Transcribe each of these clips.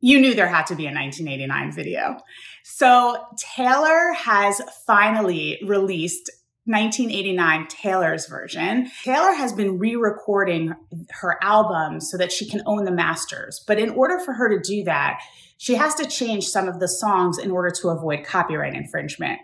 you knew there had to be a 1989 video. So Taylor has finally released 1989 Taylor's version. Taylor has been re recording her album so that she can own the masters. But in order for her to do that, she has to change some of the songs in order to avoid copyright infringement.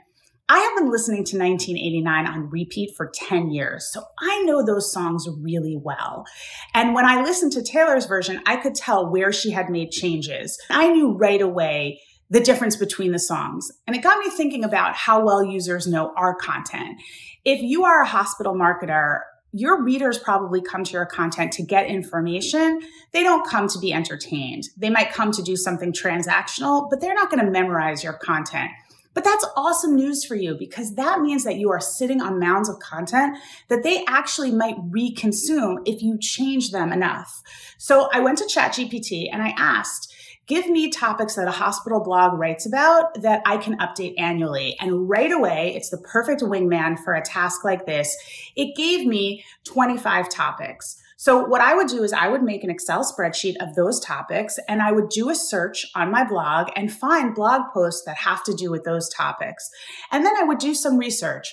I have been listening to 1989 on repeat for 10 years, so I know those songs really well. And when I listened to Taylor's version, I could tell where she had made changes. I knew right away the difference between the songs. And it got me thinking about how well users know our content. If you are a hospital marketer, your readers probably come to your content to get information. They don't come to be entertained. They might come to do something transactional, but they're not going to memorize your content. But that's awesome news for you because that means that you are sitting on mounds of content that they actually might reconsume if you change them enough. So I went to ChatGPT and I asked, give me topics that a hospital blog writes about that I can update annually. And right away, it's the perfect wingman for a task like this. It gave me 25 topics. So what I would do is I would make an Excel spreadsheet of those topics and I would do a search on my blog and find blog posts that have to do with those topics. And then I would do some research.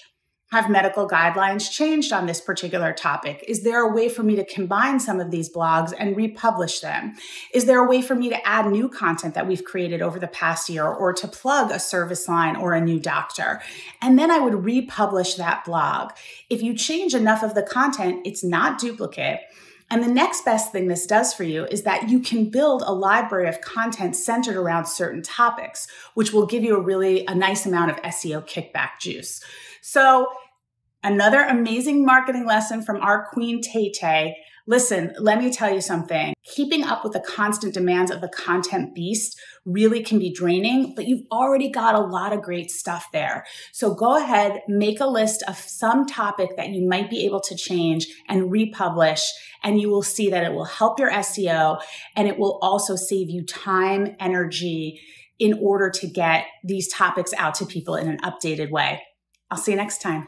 Have medical guidelines changed on this particular topic? Is there a way for me to combine some of these blogs and republish them? Is there a way for me to add new content that we've created over the past year or to plug a service line or a new doctor? And then I would republish that blog. If you change enough of the content, it's not duplicate. And the next best thing this does for you is that you can build a library of content centered around certain topics, which will give you a really a nice amount of SEO kickback juice. So Another amazing marketing lesson from our queen Tay Tay. Listen, let me tell you something. Keeping up with the constant demands of the content beast really can be draining, but you've already got a lot of great stuff there. So go ahead, make a list of some topic that you might be able to change and republish, and you will see that it will help your SEO and it will also save you time, energy in order to get these topics out to people in an updated way. I'll see you next time.